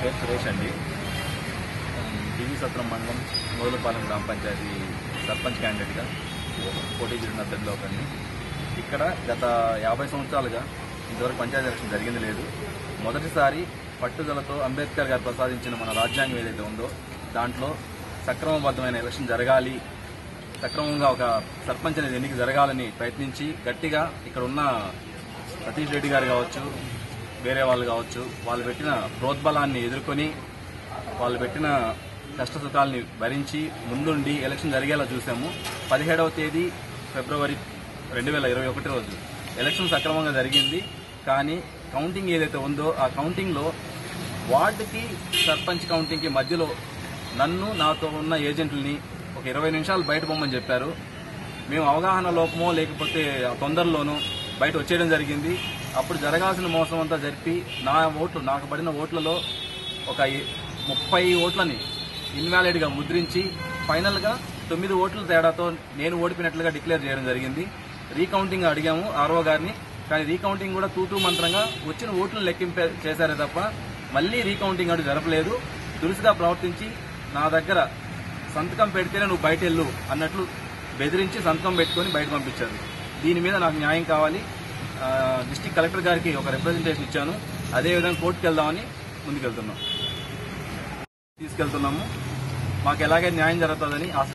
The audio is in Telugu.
సురేష్ అండి. దివి సత్రం మండలం మొదలపాలెం గ్రామ పంచాయతీ సర్పంచ్ క్యాండిడేట్గా పోటీ చేసిన అభ్యర్థిలో ఒకరిని. ఇక్కడ గత యాభై సంవత్సరాలుగా ఇంతవరకు పంచాయతీ ఎలక్షన్ జరిగింది లేదు. మొదటిసారి పట్టుదలతో అంబేద్కర్ గారు ప్రసాదించిన మన రాజ్యాంగం ఏదైతే ఉందో దాంట్లో సక్రమబద్ధమైన ఎలక్షన్ జరగాలి సక్రమంగా ఒక సర్పంచ్ అనేది ఎన్నిక జరగాలని ప్రయత్నించి గట్టిగా ఇక్కడ ఉన్న సతీష్ రెడ్డి గారు కావచ్చు వేరే వాళ్ళు కావచ్చు వాళ్ళు పెట్టిన ప్రోద్బలాన్ని ఎదుర్కొని వాళ్ళు పెట్టిన కష్టసుఖాలని భరించి ముందుండి ఎలక్షన్ జరిగేలా చూసాము. పదిహేడవ తేదీ ఫిబ్రవరి రెండు వేల ఇరవై ఒకటి రోజు. ఎలక్షన్ సక్రమంగా జరిగింది కానీ కౌంటింగ్ ఏదైతే ఉందో ఆ కౌంటింగ్లో వార్డుకి సర్పంచ్ కౌంటింగ్కి మధ్యలో నన్ను నాతో ఉన్న ఏజెంట్లని ఒక ఇరవై నిమిషాలు బయట పొమ్మని చెప్పారు. మేము అవగాహన లోపమో లేకపోతే తొందరలోనూ బయట వచ్చేయడం జరిగింది. అప్పుడు జరగాల్సిన మోసం అంతా జరిపి నా ఓట్లు నాకు పడిన ఓట్లలో ఒక ముప్పై ఓట్లని ఇన్వాలిడ్గా ముద్రించి ఫైనల్గా తొమ్మిది ఓట్ల తేడాతో నేను ఓడిపోయినట్లుగా డిక్లేర్ చేయడం జరిగింది. రీకౌంటింగ్ అడిగాము ఆర్ఓ గారిని. కానీ రీకౌంటింగ్ కూడా తూతూ మంత్రంగా వచ్చిన ఓట్లు లెక్కింపే చేశారే తప్ప మళ్ళీ రీకౌంటింగ్ అటు జరపలేదు. దురుసుగా ప్రవర్తించి నా దగ్గర సంతకం పెడితేనే నువ్వు బయట వెళ్ళు అన్నట్లు బెదిరించి సంతకం పెట్టుకొని బయట పంపించారు. దీని మీద నాకు న్యాయం కావాలి. డిస్టిక్ కలెక్టర్ గారికి ఒక రిప్రజెంటేషన్ ఇచ్చాను. అదేవిధంగా కోర్టుకు వెళ్దామని ముందుకెళ్తున్నాం. తీసుకెళ్తున్నాము. మాకు ఎలాగే న్యాయం జరుగుతుందని ఆశ